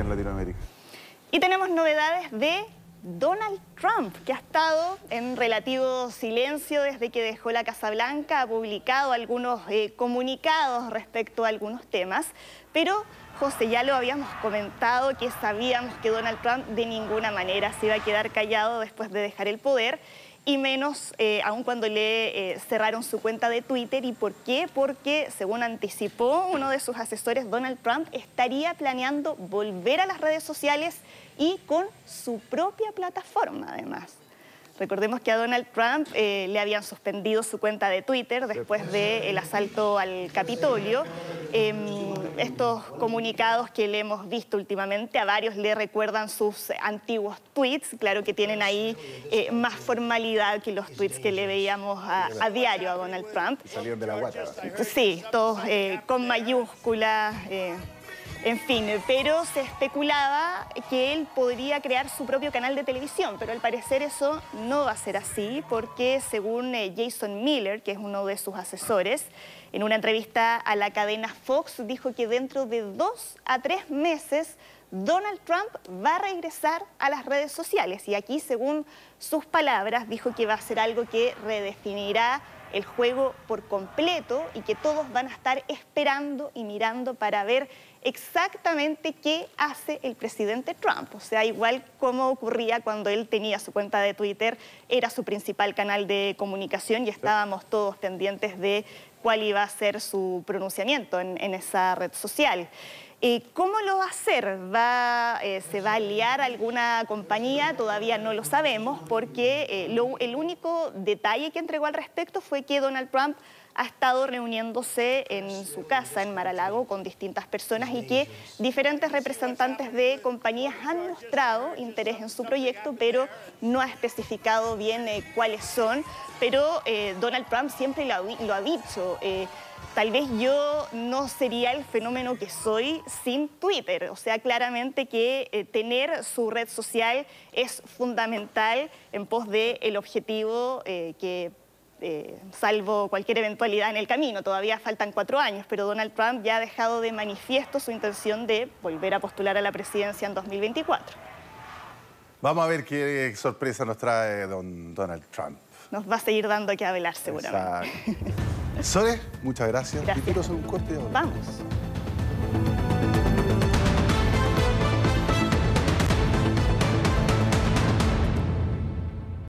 en Latinoamérica. Y tenemos novedades de Donald Trump, que ha estado en relativo silencio desde que dejó la Casa Blanca, ha publicado algunos eh, comunicados respecto a algunos temas, pero José, ya lo habíamos comentado que sabíamos que Donald Trump de ninguna manera se iba a quedar callado después de dejar el poder y menos eh, aún cuando le eh, cerraron su cuenta de Twitter. ¿Y por qué? Porque, según anticipó uno de sus asesores, Donald Trump estaría planeando volver a las redes sociales y con su propia plataforma, además. Recordemos que a Donald Trump eh, le habían suspendido su cuenta de Twitter después del asalto al Capitolio. Estos comunicados que le hemos visto últimamente, a varios le recuerdan sus antiguos tweets, claro que tienen ahí eh, más formalidad que los tweets que le veíamos a, diario a Donald Trump. Salieron de la guata. Sí, todos eh, con mayúsculas. En fin, pero se especulaba que él podría crear su propio canal de televisión, pero al parecer eso no va a ser así porque según eh, Jason Miller, que es uno de sus asesores, en una entrevista a la cadena Fox dijo que dentro de dos a tres meses Donald Trump va a regresar a las redes sociales. Y aquí, según sus palabras, dijo que va a ser algo que redefinirá el juego por completo y que todos van a estar esperando y mirando para ver exactamente qué hace el presidente Trump. O sea, igual como ocurría cuando él tenía su cuenta de Twitter, era su principal canal de comunicación y estábamos todos pendientes de cuál iba a ser su pronunciamiento en, esa red social. ¿Cómo lo va a hacer? ¿Va, eh, ¿Se va a aliar alguna compañía? Todavía no lo sabemos porque eh, el único detalle que entregó al respecto fue que Donald Trump ha estado reuniéndose en su casa en Maralago con distintas personas y que diferentes representantes de compañías han mostrado interés en su proyecto, pero no ha especificado bien eh, cuáles son. Pero Donald Trump siempre lo ha, dicho tal vez yo no sería el fenómeno que soy sin Twitter. O sea, claramente que eh, tener su red social es fundamental en pos del el objetivo eh, que eh, salvo cualquier eventualidad en el camino. Todavía faltan cuatro años, pero Donald Trump ya ha dejado de manifiesto su intención de volver a postular a la presidencia en 2024. Vamos a ver qué sorpresa nos trae don Donald Trump. Nos va a seguir dando que hablar seguramente. Sole, muchas gracias. gracias. un corte Vamos.